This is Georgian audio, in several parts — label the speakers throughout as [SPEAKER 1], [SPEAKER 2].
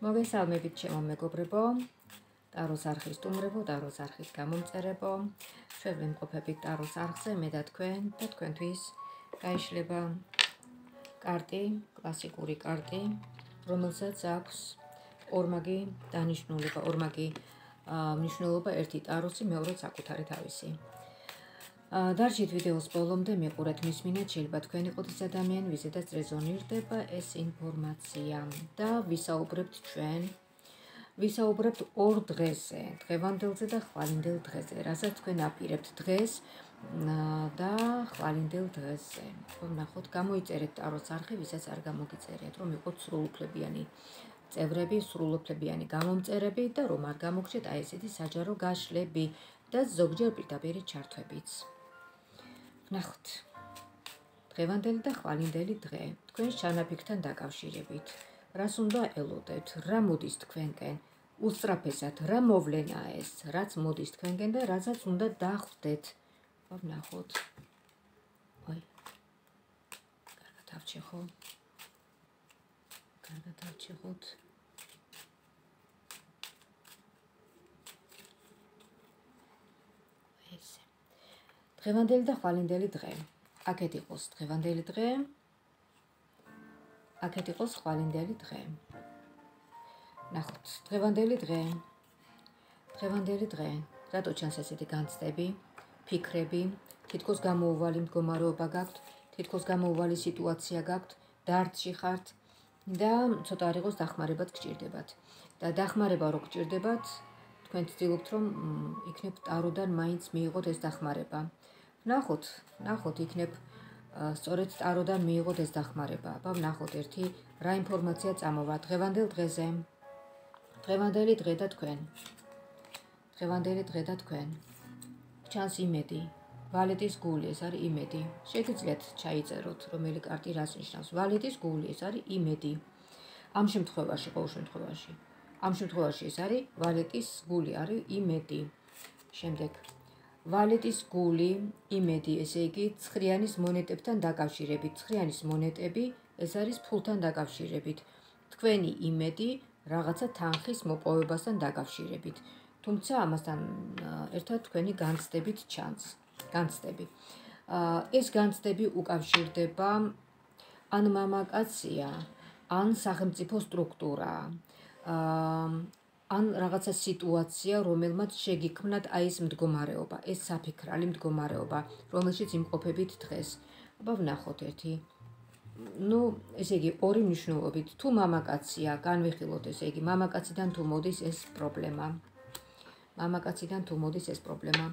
[SPEAKER 1] მოგესალმებით ჩემო მეგობრებო. ტაროს არხის სტუმრებო, ტაროს არხის გამომწერებო. ჩვენ ვიმყოფებით ტაროს არხზე, მე და თქვენ და თქვენთვის გაიშლება კარტი, კლასიკური კარტი, რომელსაც აქვს ორმაგი დანიშნულება, ორმაგი მნიშვნელობა, ერთი ტაროსი, მეორე საკუთარი თავისი. დარჩით ვიდეოს ბოლომდე მიყურეთ მის მინაც შეიძლება თქვენ იყოთ ადამიანი ვიზედაც რეზონირდება ეს ინფორმაცია და ვისაუბრებთ ჩვენ ვისაუბრებთ ორ დღეზე დღევანდელზე და ხვალინდელ დღეზე რასაც თქვენ აპირებთ დღეს და ხვალინდელ დღეზე. რომ ნახოთ გამოიწერეთ ტაროს არხი ვისაც არ გამოგიწერეთ რომ იყოთ სრულუფლებიანი წევრები სრულუფლებიანი გამომწერები და რომ არ გამოგჩეთ აი ესეთი საჯარო გაშლები და ზოგჯერ პირდაპირ ჩართვებიც ნახოთ. დღევანდელი და ხვალინდელი დღე თქვენ ჩანაფიქრთან დაკავშირებით. რას უნდა ელოდეთ? რა მოდის თქვენკენ? უსწრაფესად რა მოვლენაა ეს? რაც მოდის თქვენკენ და რასაც უნდა დახვდეთ? აბ ნახოთ. ой. კარგად ავჩეხო. კარგად ავჩეხოთ. დღევანდელი და ხვალინდელი დღე. აქეთ იყოს დღევანდელი დღე. აქეთ იყოს ხვალინდელი დღე. ნახოთ, დღევანდელი დღე. დღევანდელი დღე. რატო ჩანს ესეთი განცდები, ფიქრები, თითქოს გამოუვალი მდგომარეობა გაქვთ, თითქოს გამოუვალი სიტუაცია გაქვთ, დარდში ხართ და ცოტა არ იყოს დახმარებად გჭირდებათ. და დახმარება რო გჭირდებათ, თქვენ ცდილობთ რომ იქნებ ტაროდან მაინც მიიღოთ ეს დახმარება. ნახოთ, ნახოთ იქნებ სწორედ ტაროდან მიიღოთ ეს დახმარება. აბა ნახოთ ერთი რა ინფორმაცია წამოვა დღევანდელ დღეზე. დღევანდელი დღე და თქვენ. დღევანდელი დღე და თქვენ. ჩანს იმედი. ვალეტის გული ეს არის იმედი. შეგიძლიათ ჩაიწეროთ რომელი კარტი რას ნიშნავს. ვალეტის გული ეს არის იმედი. ამ შემთხვევაში, ყოველ შემთხვევაში. ამ შემთხვევაში ეს არის ვალეტის გული არის იმედი. შემდეგ ვალეტის გული, იმედი, ესე იგი, ცხრიანის მონეტებთან დაკავშირებით. ცხრიანის მონეტები ეს არის ფულთან დაკავშირებით. თქვენი იმედი რაღაცა თანხის მოპოვებასთან დაკავშირებით. თუმცა ამასთან ერთად თქვენი განცდებით ჩანს. განცდები. ეს განცდები უკავშირდება ან მამაკაცია, ან სახელმწიფო სტრუქტურა. ან რაღაცა სიტუაცია, რომელმაც შეგიქმნათ აი ეს მდგომარეობა, ეს საფიქრალი მდგომარეობა, რომელშიც იმყოფებით დღეს. აბა ვნახოთ ერთი. ну, ესე იგი, ორი მნიშვნელობით, თუ მამაკაცია, განვიხილოთ ესე იგი, მამაკაციდან თუ მოდის ეს პრობლემა. მამაკაციდან თუ მოდის ეს პრობლემა.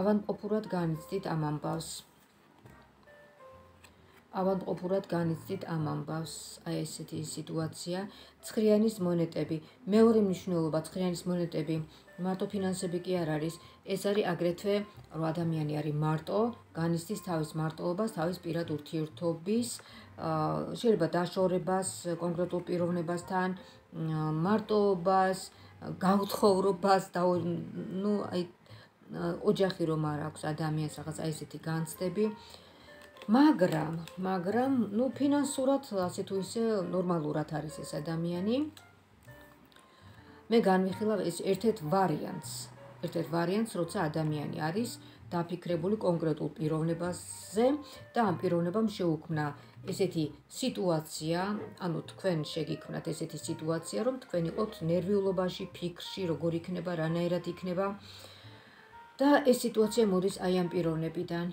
[SPEAKER 1] ავანპოფურად განიცდით ამ ამბავს. ავადმყოფურად განიცდით ამ ამბავს, აი ესეთი სიტუაცია, ცხრიანის მონეტები, მეორე მნიშვნელობა ცხრიანის მონეტები, მარტო ფინანსები კი არ არის, ეს არის აგრეთვე რო ადამიანი არის მარტო, განიცდის თავის მარტოობას, თავის პირად ურთიერთობის, შეიძლება დაშორებას კონკრეტულ პიროვნებასთან, მარტოობას, გაუთხოვრობას და ნუ აი ოჯახი რომ არ აქვს ადამიანს რაღაც აი ესეთი განცდები, მაგრამ, მაგრამ, ну, ფინანსურად ასე თუ ისე ნორმალურად არის ეს ადამიანი. მე განვიხილავ ეს ერთ-ერთ ვარიანტს. ერთ-ერთ ვარიანტს, როცა ადამიანი არის დაფიქრებული კონკრეტულ პიროვნებაზე და ამ პიროვნებამ შეუქმნა ესეთი სიტუაცია, ანუ თქვენ შეგიქმნათ ესეთი სიტუაცია, რომ თქვენ იყოთ ნერვიულობაში, ფიქრში, როგორ იქნება, რანაირად იქნება. და ეს სიტუაცია მოდის აი ამ პიროვნებიდან.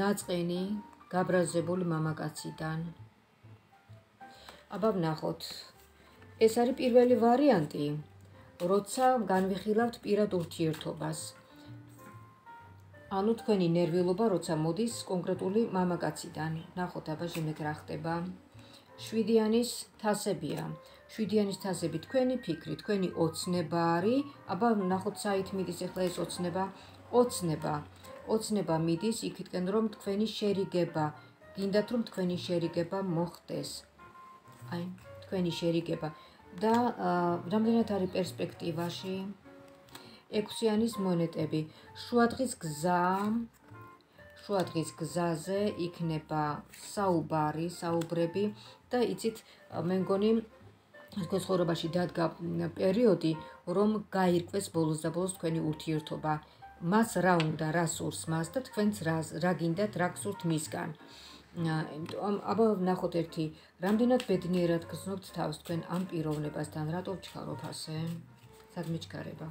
[SPEAKER 1] ნაწყენი გაბრაზებული მამაკაციდან. აბა ვნახოთ. ეს არის პირველი ვარიანტი, როცა განვიხილავთ პირად ურთიერთობას. ანუ თქვენი ნერვიულობა როცა მოდის კონკრეტული მამაკაციდან. ნახოთ აბა შემეგ რა ხდება. შვიდიანის თასებია. შვიდიანის თასები თქვენი ფიქრი, თქვენი ოცნება არის. აბა ნახოთ საით მიდის ახლა ეს ოცნება? ოცნება. ოცნება მიდის იქითკენ რომ თქვენი შერიგება გინდათ რომ თქვენი შერიგება მოხდეს. აი თქვენი შერიგება. და რამდენად არის პერსპექტივაში? ექვსიანის მონეტები. შუადღის გზა შუადღის გზაზე იქნება საუბარი საუბრები და იცით მე მგონი თქვენ ცხოვრებაში დადგა პერიოდი, რომ გაირკვეს ბოლოს და ბოლოს თქვენი ურთიერთობა. მას რა უნდა, რა სურს მას და თქვენც რა რა გინდათ, რა გსურთ მისგან. ამიტომ აბა ნახოთ ერთი, რამდენად ბედნიერად გრძნობთ თავს თქვენ ამ პიროვნებასთან, რატო ვჩქარობ ასე? სად მიჩქარება?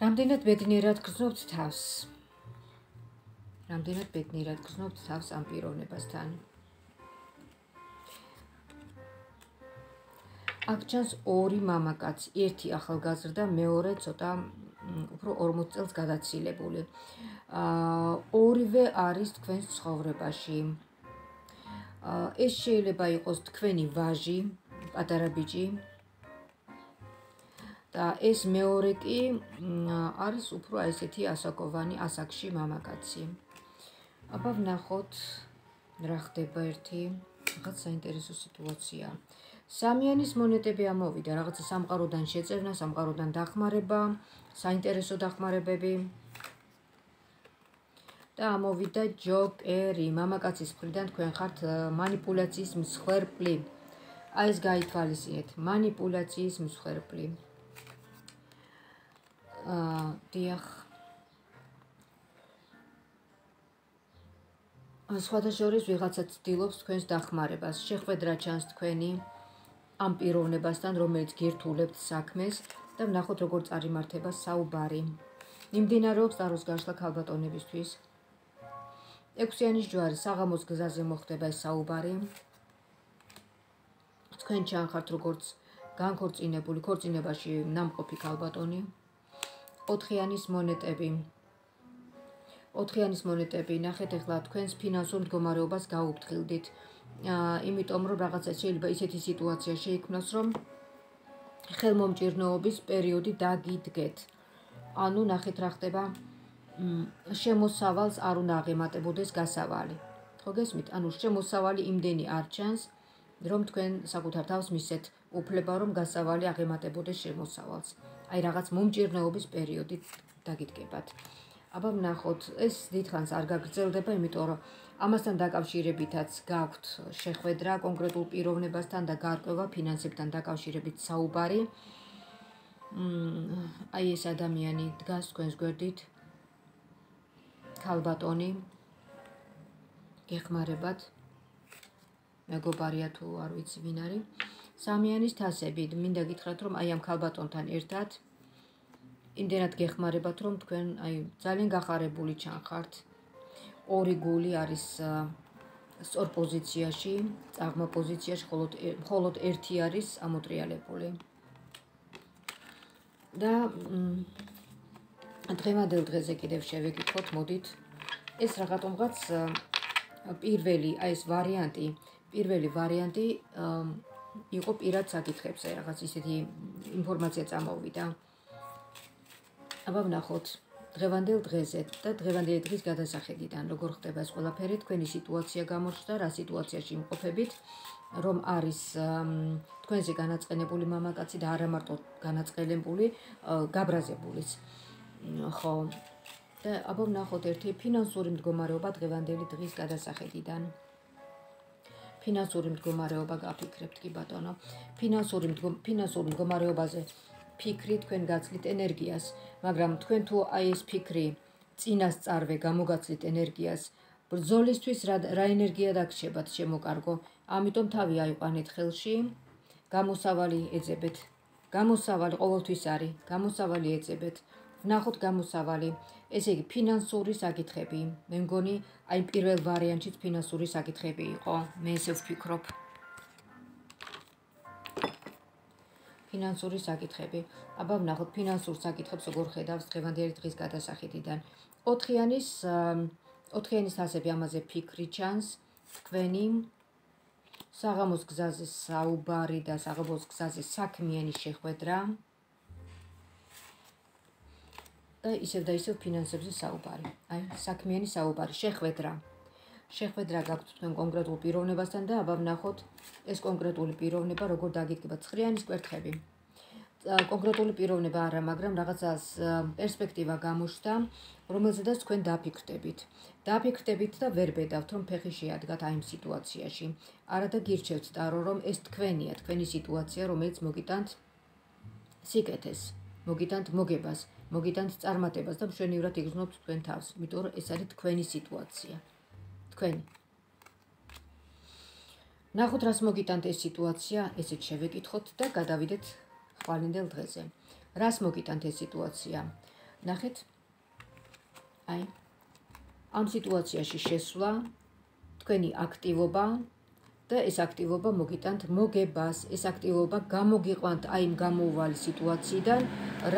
[SPEAKER 1] რამდენად ბედნიერად გრძნობთ თავს? რამდენად ბედნიერად გრძნობთ თავს ამ პიროვნებასთან? აქ ჩანს ორი მამაკაც, ერთი ახალგაზრდა, მეორე ცოტა უფრო 40 წელს გადაცილებული. აა ორივე არის თქვენს ცხოვრებაში. აა ეს შეიძლება იყოს თქვენი ვაჟი, პატარა ბიჭი. და ეს მეორე კი არის უფრო ესეთი ასაკოვანი, ასაკში მამაკაცი. აბა ვნახოთ რა ხდება ერთი რაღაც საინტერესო სიტუაცია. სამიანის მონეტები ამოვიდა, რაღაც სამყაროდან შეწევნა, სამყაროდან დახმარება, საინტერესო დახმარებები. და ამოვიდა ჯოკერი, მამაკაცის მხრიდან თქვენ ხართ манипуляციის მსხვერპლი. აი ეს გაითვალისწინეთ, манипуляციის მსხვერპლი. აა, დიახ. სხვათა შორის ვიღაცა ცდილობს თქვენს დახმარებას. შეხვედრა ჩანს თქვენი ამ პიროვნებასთან, რომელიც გირთულებთ საქმეს და ნახოთ როგორ წარიმართება საუბარი. იმდინარეობს წაროს გაშლა ქალბატონებისთვის. ექვსიანის ჯვარი საღამოს გზაზე მოხდება ეს საუბარი. თქვენ ჩანხართ როგორც განქორწინებული ქორწინებაში ნამყოფი ქალბატონი. ოთხიანის მონეტები. ოთხიანის მონეტები, ნახეთ ახლა თქვენს ფინანსურ მდგომარეობას გაუფრთხილდით. იმიტომ რომ რაღაცა შეიძლება ისეთი სიტუაცია შეიქმნას, რომ ხელმომჭირნეობის პერიოდი დაგიდგეთ. ანუ ნახეთ რა ხდება. შემოსავალს არ უნდა აღემატებოდეს გასავალი. ხო გესმით? ანუ შემოსავალი იმდენი არ ჩანს, რომ თქვენ საკუთარ თავს მისცეთ უფლება, რომ გასავალი აღემატებოდეს შემოსავალს. აი რაღაც მომჭირნეობის პერიოდი დაგიდგებათ. აბა ვნახოთ, ეს დიდხანს არ გაგრძელდება, იმიტომ რომ ამასთან დაკავშირებითაც გაქვთ შეხვედრა კონკრეტულ პიროვნებასთან და გარკვევა ფინანსებთან დაკავშირებით საუბარი. მ აი ეს ადამიანი დგას თქვენს გვერდით. ქალბატონი გეხმარებათ. მეგობარია თუ არ ვიცი ვინ არის. სამიანის თასები, მინდა გითხრათ რომ აი ამ ქალბატონთან ერთად იმდენად გეხმარებათ რომ თქვენ აი ძალიან გახარებული ჩანხართ. ორი გული არის სწორ პოზიციაში, წაღმა პოზიციაში, ხოლო ხოლო ერთი არის ამოტრიალებული. და დღევანდელ დღეზე კიდევ შევეკითხოთ, მოდით. ეს რაღაცომღაც პირველი, აი ეს ვარიანტი, პირველი ვარიანტი იყო პირად საკითხებზე, რაღაც ისეთი ინფორმაცია წამოვიდა. აბა ვნახოთ. დღევანდელ დღეზე და დღევანდელი დღის გადასახედიდან როგორ ხდება ეს ყველაფერი თქვენი სიტუაცია გამოჩნდა რა სიტუაციაში იმყოფებით რომ არის თქვენზე განაწყენებული მამაკაცი და არა მარტო განაწყენებული გაბრაზებულიც ხო. და აბა ნახოთ ერთი ფინანსური მდგომარეობა დღევანდელი დღის გადასახედიდან. ფინანსური მდგომარეობა გაფიქრებთ კი ბატონო. ფინანსური ფინანსური მდგომარეობაზე ფიქრი თქვენ გაცლით ენერგიას, მაგრამ თქვენ თუ აი ეს ფიქრი წინასწარვე გამოგაცლით ენერგიას, ბრძოლისთვის რა რა ენერგია დაგშებათ შემოკარგო, ამიტომ თავი აიყვანეთ ხელში, გამოსავალი ეძებეთ. გამოსავალი ყოველთვის არის, გამოსავალი ეძებეთ. ვნახოთ გამოსავალი. ესე იგი ფინანსური საკითხები. მე მგონი აი პირველ ვარიანტშიც ფინანსური საკითხები იყო. მე ესე ვფიქრობ. ფინანსური საკითხები. აბა ვნახოთ ფინანსურ საკითხებს როგორ ხედავს დღევანდელი დღის გადასახედიდან. ოთხიანის ოთხიანის ასები ამაზე ფიქრი ჩანს თქვენი საღამოს გზაზე საუბარი და საღამოს გზაზე საქმიანი შეხვედრა. და ისევ და ისევ ფინანსებზე საუბარი. აი, საქმიანი საუბარი, შეხვედრა. შეხვედრა გაქვთ თქვენ კონკრეტულ პიროვნებასთან და აბა ვნახოთ ეს კონკრეტული პიროვნება როგორ დაგიდგება ცხრიანის კვერთხები. კონკრეტული პიროვნება არა, მაგრამ რაღაცას პერსპექტივა გამოშთა, რომელზედაც თქვენ დაფიქრდებით. დაფიქრდებით და ვერ ბედავთ, რომ ფეხი შეადგათ აი ამ სიტუაციაში. არა და გირჩევთ ტარო, რომ ეს თქვენია, თქვენი სიტუაცია, რომელიც მოგიტანთ სიკეთეს, მოგიტანთ მოგებას, მოგიტანთ წარმატებას და მშვენივრად იგრძნობთ თქვენ თავს, იმიტომ რომ ეს არის თქვენი სიტუაცია. თქვენი ნახოთ რას მოგიტანთ ეს სიტუაცია, ესეც შევეკითხოთ და გადავიდეთ ხვალინდელ დღეზე. რას მოგიტანთ ეს სიტუაცია? ნახეთ. აი. ამ სიტუაციაში შესვლა, თქვენი აქტივობა და ეს აქტივობა მოგიტანთ მოგებას, ეს აქტივობა გამოგიყვანთ აი იმ გამოუვალი სიტუაციიდან,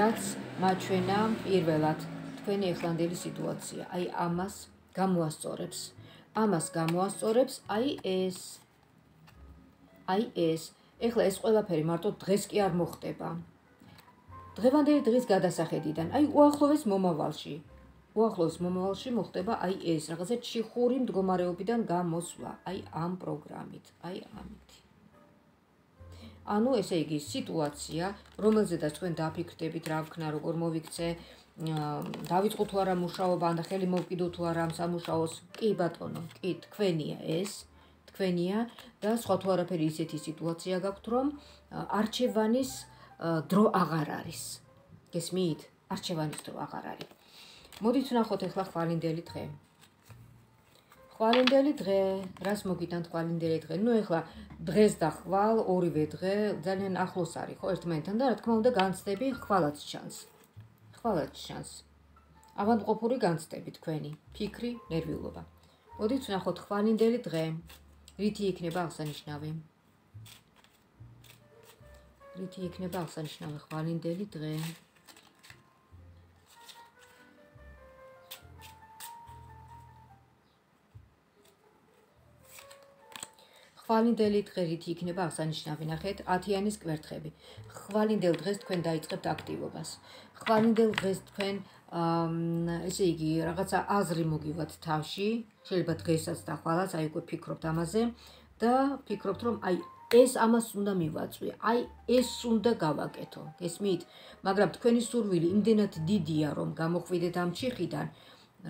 [SPEAKER 1] რაც მაჩვენა პირველად თქვენი ეხლანდელი სიტუაცია. აი ამას გამოასწორებს. ამას გამოასწორებს აი ეს აი ეს ეხლა ეს ყველაფერი მარტო დღეს კი არ მოხდება. დღევანდელი დღის გადასახედიდან, აი უახლოეს მომავალში. უახლოეს მომავალში მოხდება აი ეს რაღაცა ჩიხური მდგომარეობიდან გამოსვლა, აი ამ პროგრამით, აი ამით. ანუ ესე იგი სიტუაცია, რომელზედაც თქვენ დაფიქრდებით, რა ვქნა, როგორ მოვიქცე, დავიწყო თუ არა მუშაობა, ან ხელი მოვკიდო თუ არა ამ სამუშაოს, კი ბატონო, კი თქვენია ეს. თქვენია და სხვა თუ არაფერი ისეთი სიტუაცია გაქვთ, რომ არჩევანის დრო აღარ არის. გესმით? არჩევანის დრო აღარ არის. მოდით ვნახოთ ახლა ხვალინდელი დღე. ხვალინდელი დღე, რას მოგიტანთ ხვალინდელი დღე? ნუ ახლა დღეს და ხვალ ორივე დღე ძალიან ახლოს არის, ხო, ერთმანეთთან და რა თქმა უნდა განცდები ხვალაც ჩანს. ხვალაც ჩანს. ავადმყოფური განცდები თქვენი, ფიქრი, ნერვიულობა. მოდით ვნახოთ ხვალინდელი დღე. რითი იქნება აღსანიშნავი? რითი იქნება აღსანიშნავი ხვალინდელი დღე? ხვალინდელი დღე რითი იქნება აღსანიშნავი? ნახეთ, 10-იანის კვერთხები. ხვალინდელ დღეს თქვენ დაიწყებთ აქტივობას. ხვალინდელ დღეს თქვენ ესე იგი რაღაცა აზრი მოგივათ თავში, შეიძლება დღესაც და ხვალაც აი უკვე ფიქრობთ ამაზე და ფიქრობთ რომ აი ეს ამას უნდა მივაწვი, აი ეს უნდა გავაკეთო. გესმით? მაგრამ თქვენი სურვილი იმდენად დიდია რომ გამოხვიდეთ ამ ჩიხიდან,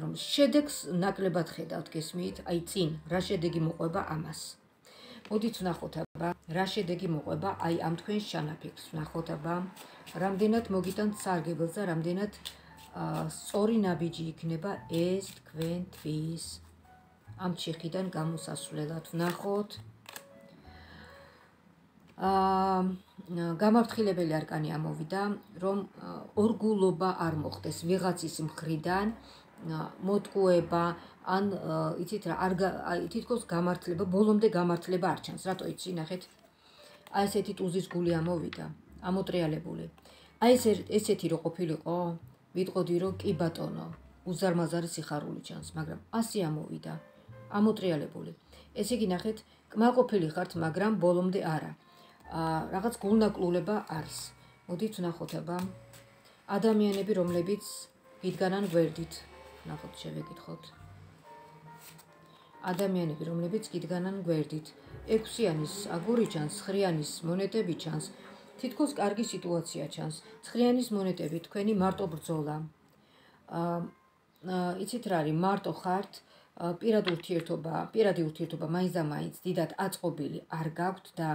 [SPEAKER 1] რომ შედეგს ნაკლებად ხედავთ, გესმით? აი წინ რა შედეგი მოყვება ამას. მოდით ვნახოთ აბა, რა შედეგი მოყვება აი ამ თქვენ შანაფიქრს. ვნახოთ აბა, რამდენად მოგიტანთ სარგებელს და რამდენად სწორი ნაბიჯი იქნება ეს თქვენთვის ამ ჩიხიდან გამოსასვლელად ვნახოთ აა გამართილებელი არკანი ამოვიდა რომ ორგულობა არ მოხდეს ვიღაცის მხრიდან მოტყუება ან იცით რა არ თითქოს გამართლება ბოლომდე გამართლება არ ჩანს რატო იცი ნახეთ აი ესეთი ტუზის გული ამოვიდა ამოტრიალებული. აი ეს ესეთი რო ყოფილიყო ვიტყოდი რომ კი ბატონო უზარმაზარი სიხარული ჩანს მაგრამ ასე ამოვიდა ამოტრიალებული. ესე იგი ნახეთ კმაყოფილი ხართ მაგრამ ბოლომდე არა. ა რაღაც გულნაკლულება არის. მოდით ნახოთ აბა ადამიანები რომლებიც გიდგანან გვერდით ნახოთ შევეკითხოთ ადამიანები რომლებიც გიდგანან გვერდით ექვსიანის აგური ჩანს ხრიანის მონეტები ჩანს თითქოს კარგი სიტუაცია ჩანს. ცხრიანის მონეტები თქვენი მარტო ბრძოლა. აა იცით რა არის? მარტო ხართ. პირად ურთიერთობა, პირადი ურთიერთობა მაინც და მაინც დიდად აწყობილი არ გაქვთ და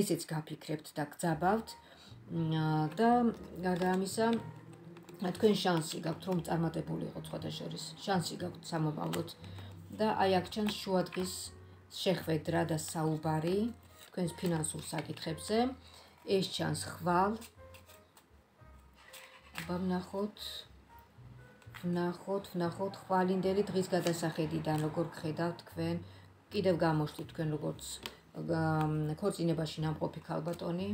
[SPEAKER 1] ესეც გაფიქრებთ და გძაბავთ. და გარდა ამისა, თქვენ შანსი გაქვთ რომ წარმატებული იყოთ სხვათა შორის. შანსი გაქვთ სამომავლოდ და აი აქ ჩანს შუადღის შეხვედრა და საუბარი თქვენს ფინანსურ საკითხებზე. ეს ჩანს ხვალ. აბა ნახოთ ნახოთ ნახოთ ხვალინდელი დღის გადასახედიდან როგორ ხედავთ თქვენ? კიდევ გამოშთით თქვენ როგორც ქორწინებაში ნამყოფი ქალბატონი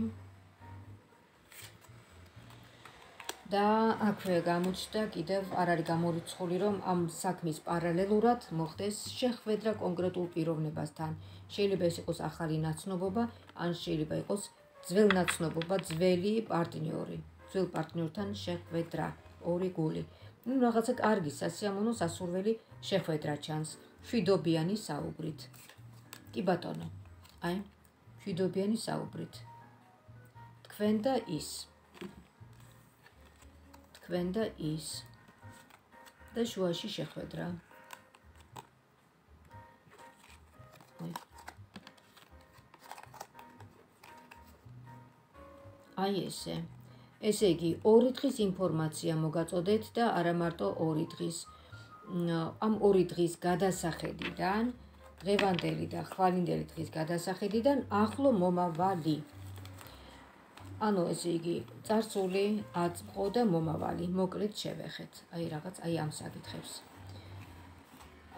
[SPEAKER 1] და აქვე გამოჩნდა კიდევ არ არის გამორიცხული რომ ამ საქმის პარალელურად მოხდეს შეხვედრა კონკრეტულ პიროვნებასთან შეიძლება ეს იყოს ახალი ნაცნობობა ან შეიძლება იყოს ძველნაცნობობა, ძველი პარტნიორი, ძველ პარტნიორთან შეხვედრა, ორი გული. ну რაღაცა კარგი სასიამოვნო სასურველი შეხვედრა ჩანს შვიდობიანი საუბრით. კი ბატონო. აი, შვიდობიანი საუბრით. თქვენ და ის. თქვენ და ის. და შუაში შეხვედრა. აი ესე. ესე იგი ორი დღის ინფორმაცია მოგაწოდეთ და არა მარტო ორი დღის. ამ ორი დღის გადასახედიდან დღევანდელი და ხვალინდელი დღის გადასახედიდან ახლო მომავალი ანუ ესე იგი წარსული აწყო და მომავალი მოკლედ შევეხეთ. აი რაღაც აი ამ საკითხებს.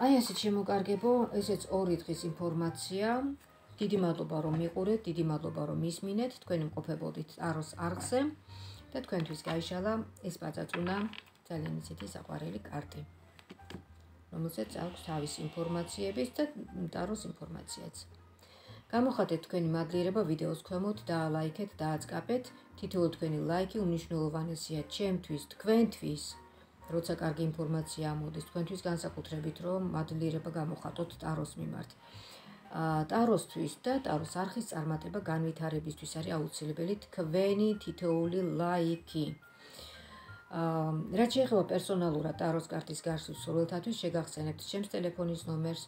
[SPEAKER 1] აი ასე შემოგარგებო ესეც ორი დღის ინფორმაცია. დიდი მადლობა რომ მიყურეთ დიდი მადლობა რომ მისმინეთ თქვენ იმყოფებოდით აროს არხზე და თქვენთვის გაიშალა. ეს პაწაწუნა ძალიან ისეთი საყვარელი კარტი. რომელსაც აქვს თავის ინფორმაციების და ტაროს ინფორმაციაც გამოხატეთ თქვენი მადლიერება ვიდეოს ქვემოთ და ლაიქეთ და აწკაპეთ თითოეული თქვენი ლაიქი უნიშნულოვანესია ჩემთვის თქვენთვის. როცა კარგი ინფორმაცია ამოდის თქვენთვის განსაკუთრებით რომ მადლიერება გამოხატოთ ტაროს მიმართ. ტაროსთვის და ტაროს არხის წარმატება განვითარებისთვის არის აუცილებელი თქვენი თითოეული ლაიკი. აა რაც შეეხება პერსონალურად ტაროს კარტის გარსის სურვილთათვის შეგახსენებთ ჩემს ტელეფონის ნომერს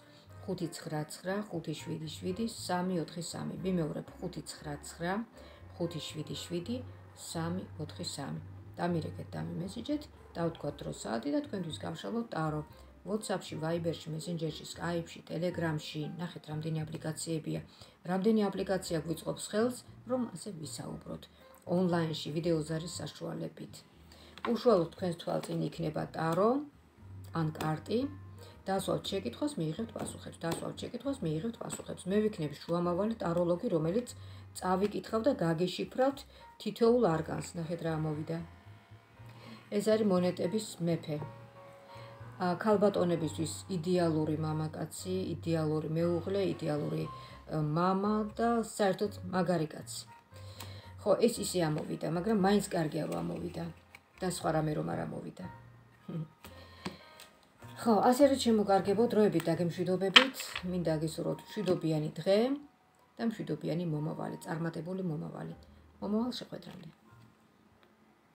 [SPEAKER 1] 599577343. ვიმეორებ 599577343. დამირეკეთ და მიმესიჯეთ, დავთქვათ დრო საათი და თქვენთვის გავშალოთ ტარო. WhatsApp-ში, Viber-ში, Messenger-ში, Skype-ში, Telegram-ში, ნახეთ რამდენი აპლიკაციებია. რამდენი აპლიკაცია გვიწყობს ხელს, რომ ასე ვისაუბროთ. Online-ში ვიდეოზარის საშუალებით. უშუალოდ თქვენს თვალწინ იქნება ტარო ან კარტი. დასვავთ შეკითხვას, მიიღებთ პასუხებს. დასვავთ შეკითხვას, მიიღებთ პასუხებს. მე ვიქნები შუამავალი ტაროლოგი, რომელიც წავიკითხავ და გაგეშიფრავთ თითოეულ არგანს. ნახეთ რა ამოვიდა. ეს არის მონეტების მეფე. ქალბატონებისთვის იდეალური მამაკაცი, იდეალური მეუღლე, იდეალური мама და საერთოდ მაგარი კაცი. ხო, ეს ისე ამოვიდა, მაგრამ მაინც კარგია რომ ამოვიდა და სხვა რამე რომ არ ამოვიდა. ხო, ასე რომ შემოგარგებო დროებით და გემშვიდობებით, მინდა გესურვოთ მშვიდობიანი დღე და მშვიდობიანი მომავალი, წარმატებული მომავალი. მომავალ შეხვედრამდე.